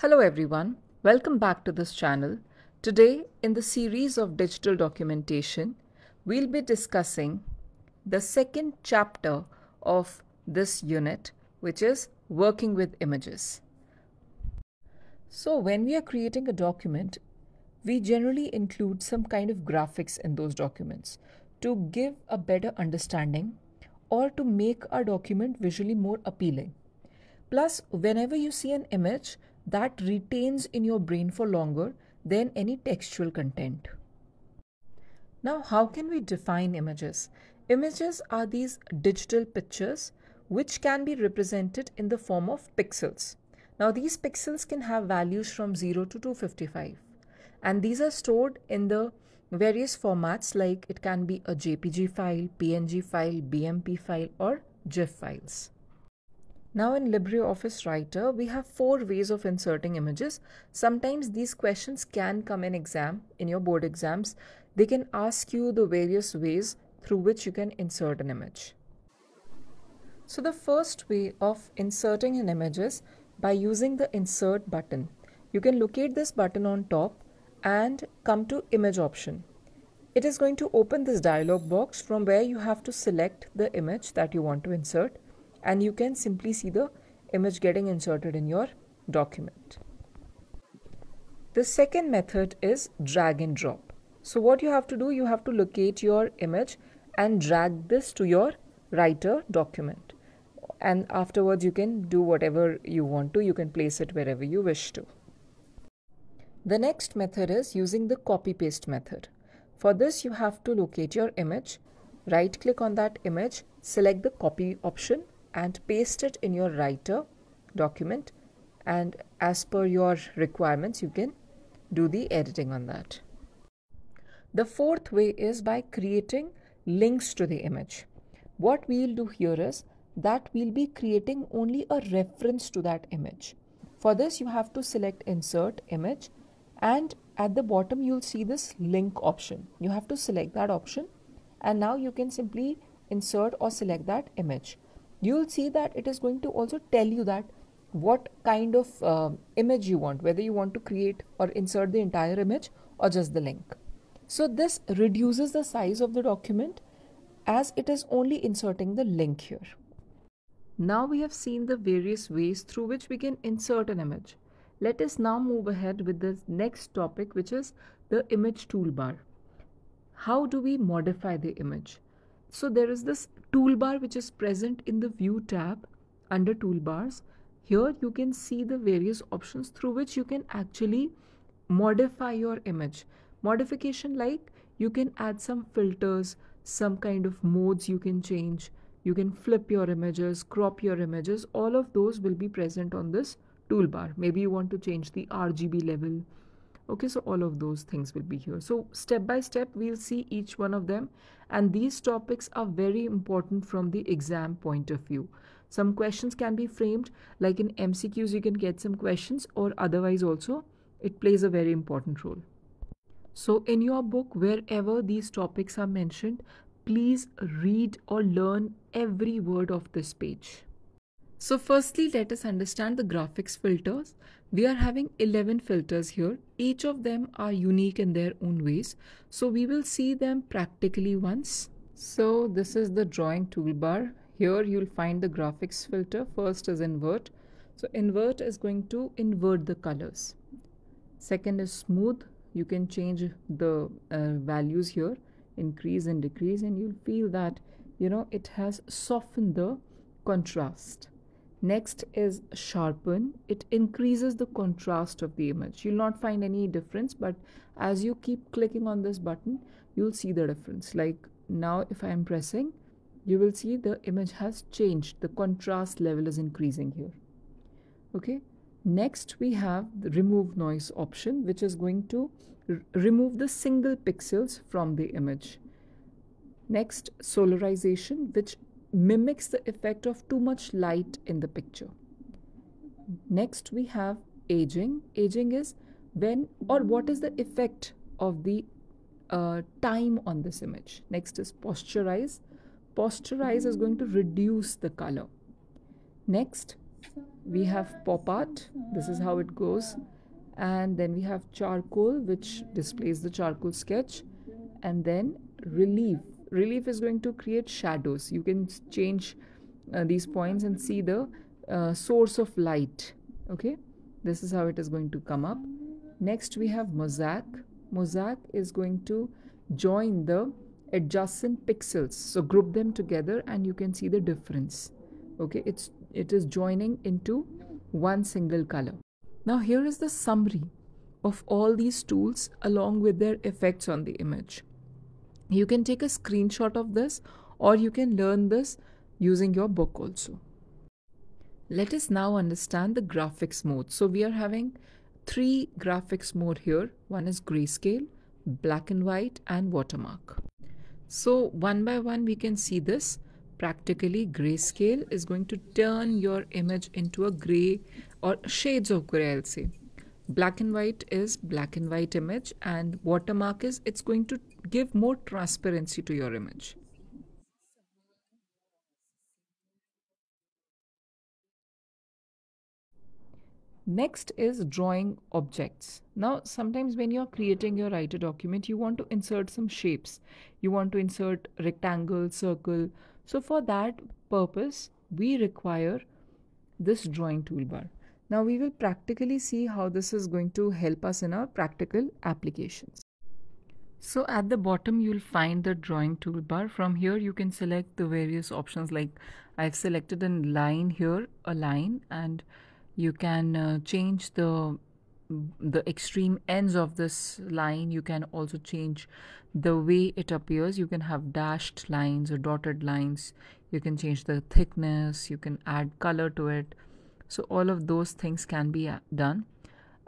Hello everyone, welcome back to this channel. Today in the series of digital documentation, we'll be discussing the second chapter of this unit which is working with images. So when we are creating a document, we generally include some kind of graphics in those documents to give a better understanding or to make our document visually more appealing. Plus, whenever you see an image, that retains in your brain for longer than any textual content. Now, how can we define images? Images are these digital pictures which can be represented in the form of pixels. Now, these pixels can have values from 0 to 255 and these are stored in the various formats like it can be a JPG file, PNG file, BMP file or GIF files. Now in LibreOffice Writer, we have four ways of inserting images. Sometimes these questions can come in exam, in your board exams. They can ask you the various ways through which you can insert an image. So the first way of inserting an image is by using the insert button. You can locate this button on top and come to image option. It is going to open this dialog box from where you have to select the image that you want to insert and you can simply see the image getting inserted in your document. The second method is drag and drop. So what you have to do, you have to locate your image and drag this to your writer document. And afterwards you can do whatever you want to, you can place it wherever you wish to. The next method is using the copy paste method. For this you have to locate your image, right click on that image, select the copy option and paste it in your writer document and as per your requirements you can do the editing on that. The fourth way is by creating links to the image. What we'll do here is that we'll be creating only a reference to that image. For this you have to select insert image and at the bottom you'll see this link option. You have to select that option and now you can simply insert or select that image you'll see that it is going to also tell you that what kind of uh, image you want, whether you want to create or insert the entire image or just the link. So this reduces the size of the document as it is only inserting the link here. Now we have seen the various ways through which we can insert an image. Let us now move ahead with the next topic which is the image toolbar. How do we modify the image? So there is this toolbar which is present in the view tab under toolbars. Here you can see the various options through which you can actually modify your image. Modification like you can add some filters, some kind of modes you can change. You can flip your images, crop your images. All of those will be present on this toolbar. Maybe you want to change the RGB level, okay so all of those things will be here. So step by step we'll see each one of them. And these topics are very important from the exam point of view. Some questions can be framed. Like in mcqs you can get some questions or otherwise also it plays a very important role. So in your book wherever these topics are mentioned please read or learn every word of this page so firstly, let us understand the graphics filters. We are having 11 filters here. Each of them are unique in their own ways. So we will see them practically once. So this is the drawing toolbar. Here you'll find the graphics filter. First is invert. So invert is going to invert the colors. Second is smooth. You can change the uh, values here, increase and decrease and you'll feel that, you know, it has softened the contrast. Next is sharpen. It increases the contrast of the image. You'll not find any difference, but as you keep clicking on this button, you'll see the difference. Like now, if I am pressing, you will see the image has changed. The contrast level is increasing here. Okay. Next, we have the remove noise option, which is going to remove the single pixels from the image. Next, solarization, which mimics the effect of too much light in the picture. Next, we have aging. Aging is when or what is the effect of the uh, time on this image. Next is posterize. Posterize is going to reduce the color. Next, we have pop art this is how it goes and then we have charcoal which displays the charcoal sketch and then relief relief is going to create shadows. You can change uh, these points and see the uh, source of light. Okay? This is how it is going to come up. Next we have mosaic. Mosaic is going to join the adjacent pixels. So group them together and you can see the difference. Okay? It's it is joining into one single color. Now here is the summary of all these tools along with their effects on the image you can take a screenshot of this or you can learn this using your book also let us now understand the graphics mode so we are having three graphics mode here one is grayscale black and white and watermark so one by one we can see this. Practically grayscale is going to turn your image into a gray or shades of gray I'll say. Black and white is black and white image and watermark is it's going to give more transparency to your image. Next is drawing objects. Now, sometimes when you're creating your writer document, you want to insert some shapes. You want to insert rectangle, circle. So for that purpose, we require this drawing toolbar. Now we will practically see how this is going to help us in our practical applications. So at the bottom you'll find the drawing toolbar. From here you can select the various options. Like I've selected a line here, a line and you can uh, change the the extreme ends of this line. You can also change the way it appears. You can have dashed lines or dotted lines. You can change the thickness. You can add color to it so all of those things can be uh, done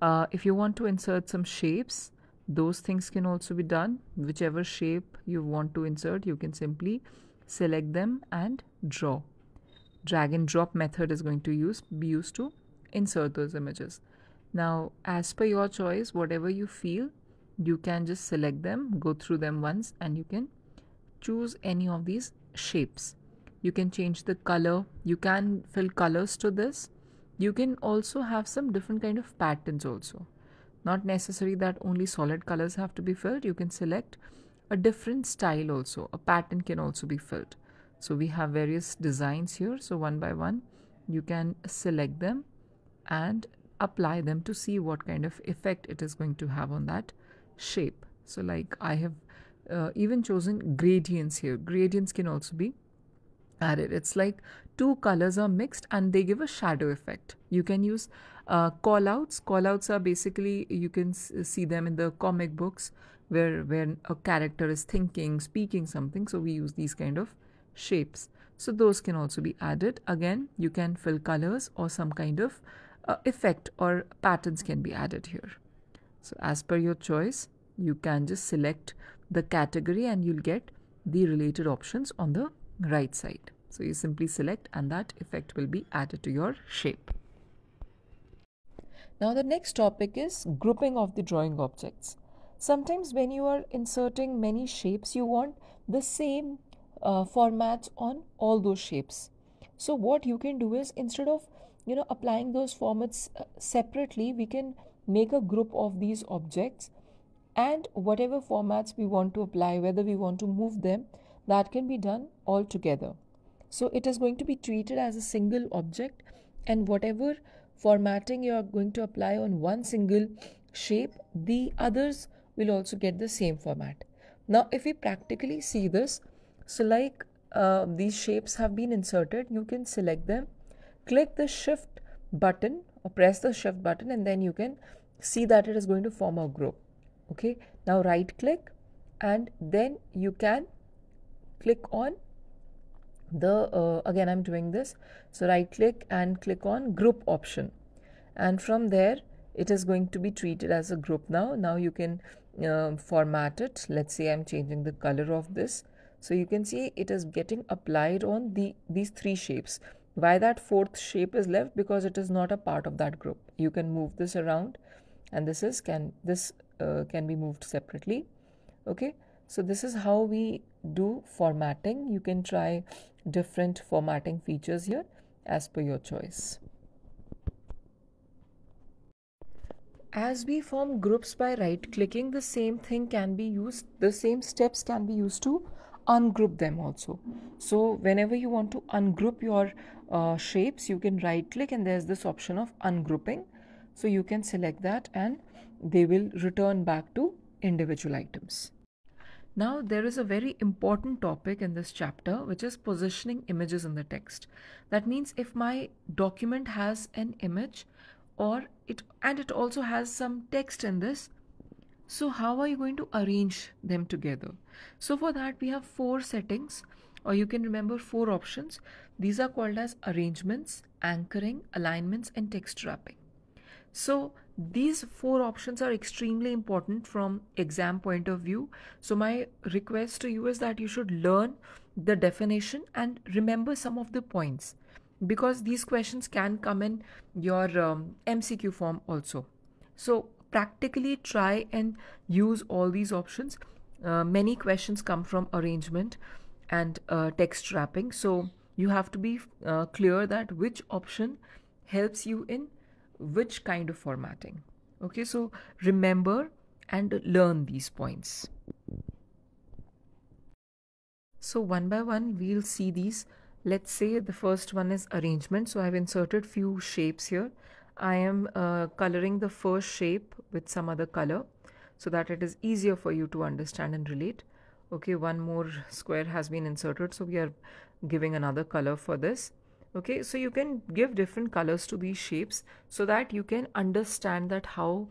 uh, if you want to insert some shapes those things can also be done whichever shape you want to insert you can simply select them and draw drag and drop method is going to use be used to insert those images. Now, as per your choice, whatever you feel, you can just select them, go through them once, and you can choose any of these shapes. You can change the color, you can fill colors to this. You can also have some different kind of patterns also. Not necessary that only solid colors have to be filled. You can select a different style also. A pattern can also be filled. So we have various designs here. So one by one, you can select them and apply them to see what kind of effect it is going to have on that shape. So like I have uh, even chosen gradients here. Gradients can also be added. It's like two colors are mixed and they give a shadow effect. You can use uh, callouts. Callouts are basically you can see them in the comic books where when a character is thinking, speaking something. So we use these kind of shapes. So those can also be added. Again, you can fill colors or some kind of uh, effect or patterns can be added here. So as per your choice, you can just select the category and you'll get the related options on the right side. So you simply select and that effect will be added to your shape. Now the next topic is grouping of the drawing objects. Sometimes when you are inserting many shapes, you want the same uh, formats on all those shapes. So what you can do is instead of you know applying those formats uh, separately we can make a group of these objects and whatever formats we want to apply whether we want to move them that can be done all together so it is going to be treated as a single object and whatever formatting you are going to apply on one single shape the others will also get the same format. Now if we practically see this so like uh, these shapes have been inserted you can select them click the shift button or press the shift button and then you can see that it is going to form a group. Okay? Now right click and then you can click on the uh, again i'm doing this. So right click and click on group option. And from there it is going to be treated as a group now. Now you can uh, format it. Let's say i'm changing the color of this. So you can see it is getting applied on the these three shapes. Why that fourth shape is left? Because it is not a part of that group. You can move this around. And this is can this uh, can be moved separately. Okay? So this is how we do formatting. You can try different formatting features here as per your choice. As we form groups by right clicking the same thing can be used the same steps can be used to ungroup them also. So whenever you want to ungroup your uh, shapes you can right click and there's this option of ungrouping. So you can select that and they will return back to individual items. Now, there is a very important topic in this chapter which is positioning images in the text. That means if my document has an image or it and it also has some text in this, so how are you going to arrange them together? So for that we have four settings or you can remember four options. These are called as arrangements, anchoring, alignments and text wrapping. So these four options are extremely important from exam point of view. So my request to you is that you should learn the definition and remember some of the points because these questions can come in your um, mcq form also. So practically try and use all these options. Uh, many questions come from arrangement and uh, text wrapping. So you have to be uh, clear that which option helps you in which kind of formatting. Okay, so remember and learn these points. So one by one, we'll see these. Let's say the first one is arrangement. So I've inserted few shapes here. I am uh, coloring the first shape with some other color so that it is easier for you to understand and relate. Okay, one more square has been inserted. So we are giving another color for this okay so you can give different colors to these shapes so that you can understand that how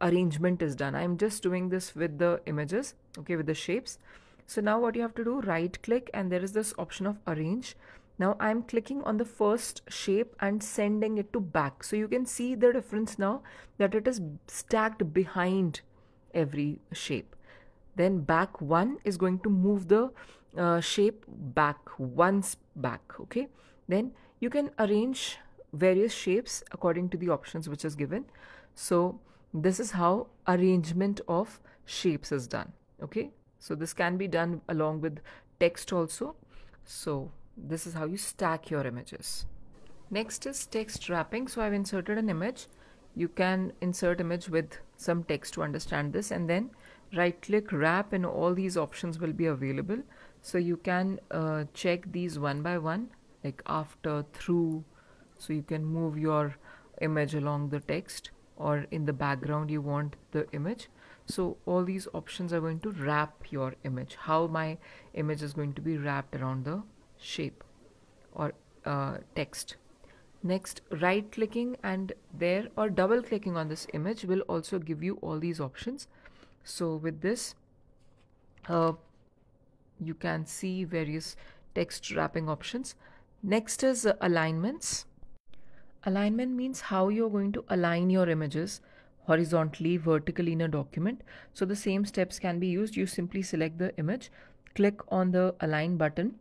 arrangement is done. I'm just doing this with the images okay with the shapes. So now what you have to do right click and there is this option of arrange. Now i'm clicking on the first shape and sending it to back. So you can see the difference now that it is stacked behind every shape. Then back one is going to move the uh, shape back once back okay then you can arrange various shapes according to the options which is given. So this is how arrangement of shapes is done okay? So this can be done along with text also. So this is how you stack your images. Next is text wrapping. So i've inserted an image. You can insert image with some text to understand this and then right click wrap and all these options will be available. So you can uh, check these one by one like after through so you can move your image along the text or in the background you want the image. So all these options are going to wrap your image. How my image is going to be wrapped around the shape or uh, text. Next right clicking and there or double clicking on this image will also give you all these options. So with this uh, you can see various text wrapping options Next is alignments. Alignment means how you're going to align your images horizontally, vertically in a document. So the same steps can be used. You simply select the image, click on the align button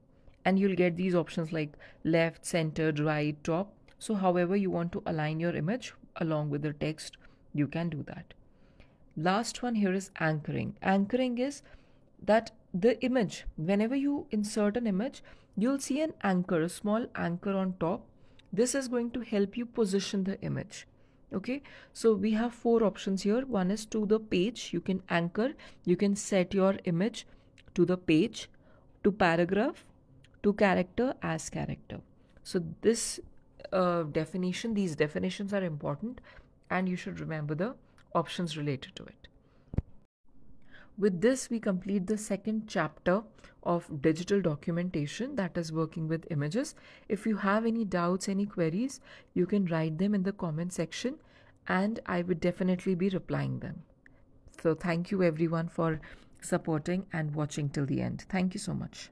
and you'll get these options like left, centered, right, top. So however you want to align your image along with the text, you can do that. Last one here is anchoring. Anchoring is that the image, whenever you insert an image, you'll see an anchor, a small anchor on top. This is going to help you position the image. Okay, so we have four options here. One is to the page, you can anchor, you can set your image to the page, to paragraph, to character as character. So this uh, definition, these definitions are important and you should remember the options related to it. With this, we complete the second chapter of digital documentation that is working with images. If you have any doubts, any queries, you can write them in the comment section and I would definitely be replying them. So thank you everyone for supporting and watching till the end. Thank you so much.